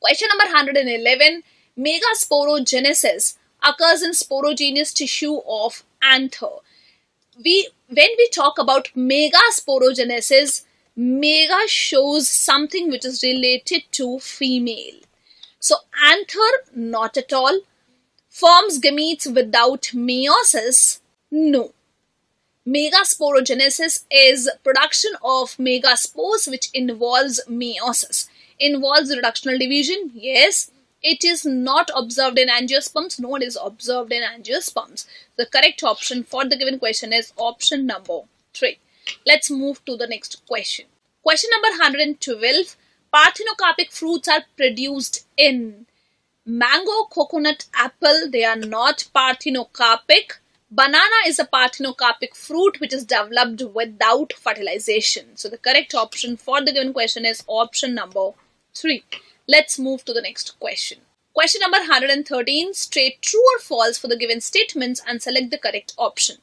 Question number 111. Megasporogenesis occurs in sporogenous tissue of anther. We, when we talk about megasporogenesis, mega shows something which is related to female. So anther, not at all. Forms gametes without meiosis? No. Megasporogenesis is production of megaspores which involves meiosis. Involves reductional division? Yes. It is not observed in angiosperms. No, it is observed in angiosperms. The correct option for the given question is option number 3. Let's move to the next question. Question number 112. Parthenocarpic fruits are produced in mango, coconut, apple. They are not parthenocarpic. Banana is a parthenocarpic fruit which is developed without fertilization. So the correct option for the given question is option number 3. Let's move to the next question. Question number 113. State true or false for the given statements and select the correct option.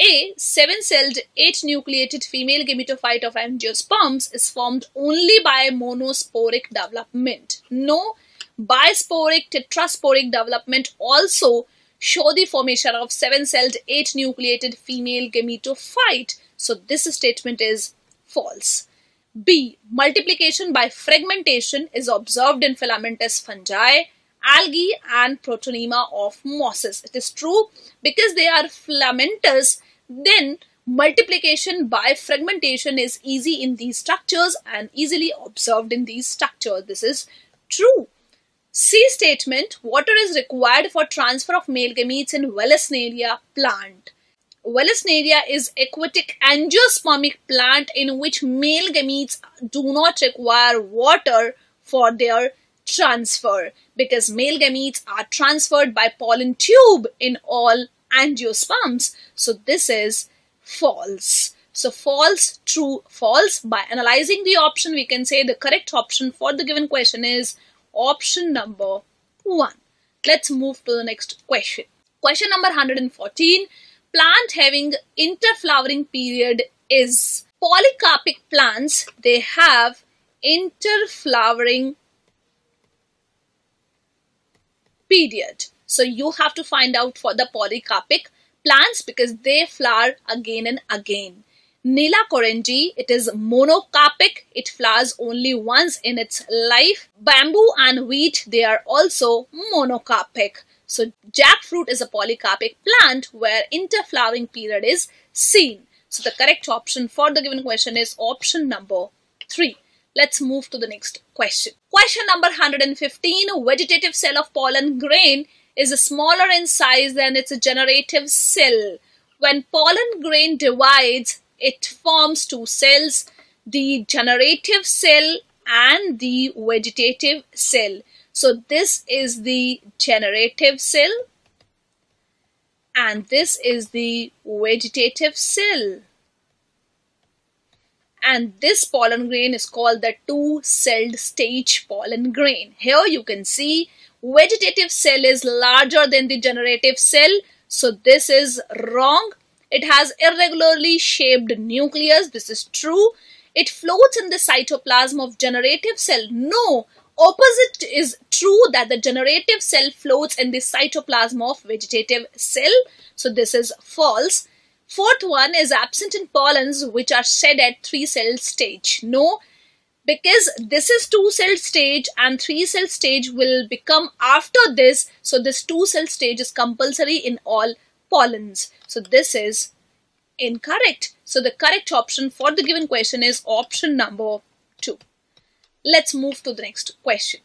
A. Seven-celled, eight-nucleated female gametophyte of angiosperms is formed only by monosporic development. No, bisporic, tetrasporic development also show the formation of seven-celled, eight-nucleated female gametophyte. So this statement is false. B. Multiplication by fragmentation is observed in filamentous fungi, algae and protonema of mosses. It is true because they are filamentous then multiplication by fragmentation is easy in these structures and easily observed in these structures. This is true. C statement, water is required for transfer of male gametes in Vallisneria plant. Vallisneria is aquatic angiospermic plant in which male gametes do not require water for their transfer because male gametes are transferred by pollen tube in all angiosperms. So this is false. So false, true, false. By analyzing the option, we can say the correct option for the given question is option number 1. Let's move to the next question. Question number 114. Plant having interflowering period is polycarpic plants. They have interflowering period. So you have to find out for the polycarpic plants because they flower again and again. Neelakurinji, it is monocarpic. It flowers only once in its life. Bamboo and wheat, they are also monocarpic. So jackfruit is a polycarpic plant where interflowering period is seen. So the correct option for the given question is option number 3. Let's move to the next question. Question number 115. Vegetative cell of pollen grain is smaller in size than its generative cell. When pollen grain divides, it forms two cells, the generative cell and the vegetative cell. So this is the generative cell and this is the vegetative cell. And this pollen grain is called the two-celled stage pollen grain. Here you can see vegetative cell is larger than the generative cell. So this is wrong. It has irregularly shaped nucleus. This is true. It floats in the cytoplasm of generative cell. No, opposite is true that the generative cell floats in the cytoplasm of vegetative cell. So this is false. Fourth one is absent in pollens which are shed at three cell stage. No, because this is two cell stage and three cell stage will become after this so this two cell stage is compulsory in all pollens so this is incorrect so the correct option for the given question is option number two let's move to the next question